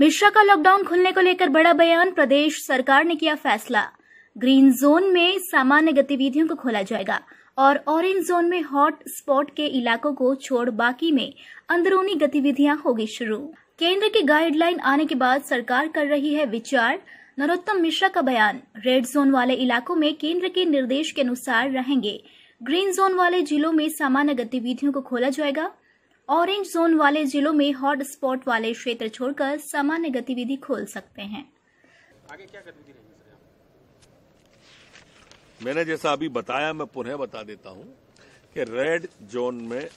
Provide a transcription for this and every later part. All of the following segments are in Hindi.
मिश्रा का लॉकडाउन खुलने को लेकर बड़ा बयान, प्रदेश सरकार ने किया फैसला। ग्रीन जोन में सामान्य गतिविधियों को खोला जाएगा और ऑरेंज जोन में हॉट स्पॉट के इलाकों को छोड़ बाकी में अंदरूनी गतिविधियाँ होगी शुरू। केंद्र की गाइडलाइन आने के बाद सरकार कर रही है विचार। नरोत्तम मिश्रा का बयान रेड जोन वाले इलाकों में केंद्र के निर्देश के अनुसार रहेंगे। ग्रीन जोन वाले जिलों में सामान्य गतिविधियों को खोला जाएगा। ऑरेंज जोन वाले जिलों में हॉट स्पॉट वाले क्षेत्र छोड़कर सामान्य गतिविधि खोल सकते हैं। आगे क्या गतिविधि रहेगी मैंने जैसा अभी बताया मैं पुनः बता देता हूँ कि रेड जोन में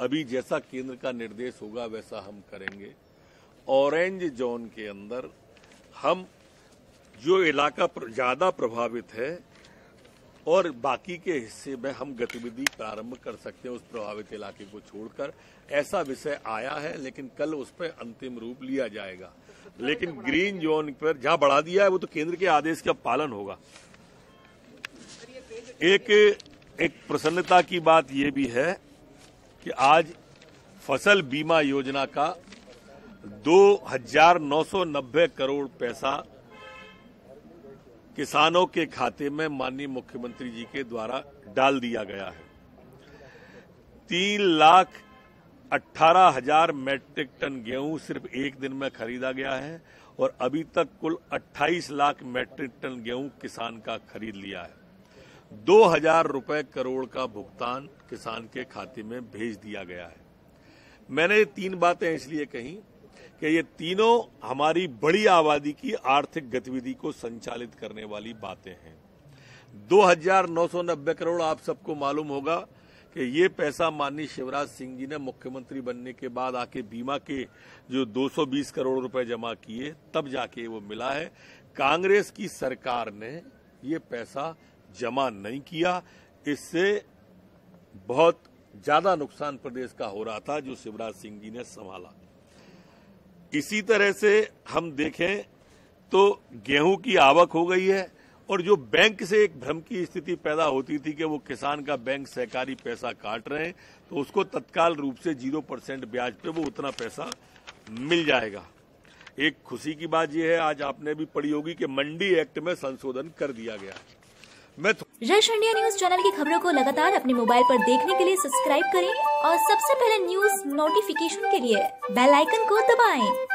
अभी जैसा केंद्र का निर्देश होगा वैसा हम करेंगे। ऑरेंज जोन के अंदर हम जो इलाका ज़्यादा प्रभावित है और बाकी के हिस्से में हम गतिविधि प्रारंभ कर सकते हैं उस प्रभावित इलाके को छोड़कर। ऐसा विषय आया है, लेकिन कल उस पर अंतिम रूप लिया जाएगा। लेकिन ग्रीन जोन पर जहाँ बढ़ा दिया है, वो तो केंद्र के आदेश का पालन होगा। एक एक प्रसन्नता की बात यह भी है कि आज फ़सल बीमा योजना का दो हज़ार नौ सौ नब्बे करोड़ पैसा किसानों के खाते में माननीय मुख्यमंत्री जी के द्वारा डाल दिया गया है। तीन लाख अट्ठारह हज़ार मैट्रिक टन गेहूँ सिर्फ़ एक दिन में खरीदा गया है और अभी तक कुल 28 लाख मैट्रिक टन गेहूँ किसान का खरीद लिया है। दो हज़ार रुपए करोड़ का भुगतान किसान के खाते में भेज दिया गया है। मैंने तीन बातें इसलिए कही कि ये तीनों हमारी बड़ी आबादी की आर्थिक गतिविधि को संचालित करने वाली बातें हैं। 2,990 करोड़ आप सबको मालूम होगा कि ये पैसा माननीय शिवराज सिंह जी ने मुख्यमंत्री बनने के बाद आके बीमा के जो 220 करोड़ रुपए जमा किए तब जाके वो मिला है। कांग्रेस की सरकार ने ये पैसा जमा नहीं किया। इससे बहुत ज़्यादा नुकसान प्रदेश का हो रहा था जो शिवराज सिंह जी ने संभाला। इसी तरह से हम देखें तो गेहूँ की आवक हो गई है और जो बैंक से एक भ्रम की स्थिति पैदा होती थी कि वो किसान का बैंक सहकारी पैसा काट रहे हैं तो उसको तत्काल रूप से ज़ीरो परसेंट ब्याज पे वो उतना पैसा मिल जाएगा। एक खुशी की बात यह है, आज आपने भी पढ़ी होगी कि मंडी एक्ट में संशोधन कर दिया गया मैं रश इंडिया न्यूज़ चैनल की खबरों को लगातार अपने मोबाइल पर देखने के लिए सब्सक्राइब करें और सबसे पहले न्यूज़ नोटिफिकेशन के लिए बेल आइकन को दबाएँ।